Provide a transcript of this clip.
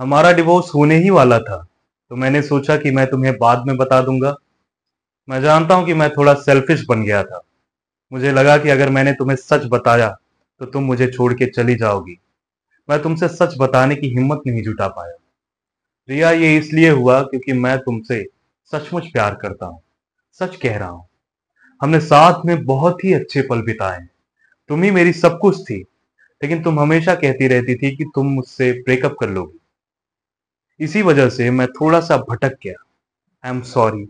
हमारा डिवोर्स होने ही वाला था। तो मैंने सोचा कि मैं तुम्हें बाद में बता दूँगा। मैं जानता हूँ कि मैं थोड़ा सेल्फिश बन गया था। मुझे लगा कि अगर मैंने तुम्हें सच बताया तो तुम मुझे छोड़ के चली जाओगी। मैं तुमसे सच बताने की हिम्मत नहीं जुटा पाया। रिया, ये इसलिए हुआ क्योंकि मैं तुमसे सचमुच प्यार करता हूँ। सच कह रहा हूँ। हमने साथ में बहुत ही अच्छे पल बिताए। तुम ही मेरी सब कुछ थी, लेकिन तुम हमेशा कहती रहती थी कि तुम मुझसे ब्रेकअप कर लोगी। इसी वजह से मैं थोड़ा सा भटक गया। I am sorry